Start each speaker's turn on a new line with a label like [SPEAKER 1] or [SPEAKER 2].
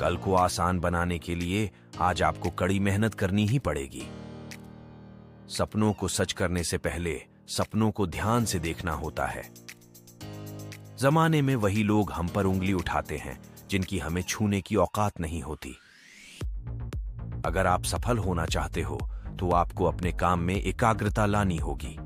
[SPEAKER 1] कल को आसान बनाने के लिए आज आपको कड़ी मेहनत करनी ही पड़ेगी। सपनों को सच करने से पहले सपनों को ध्यान से देखना होता है। जमाने में वही लोग हम पर उंगली उठाते हैं, जिनकी हमें छूने की औकात नहीं होती। अगर आप सफल होना चाहते हो तो आपको अपने काम में एकाग्रता लानी होगी।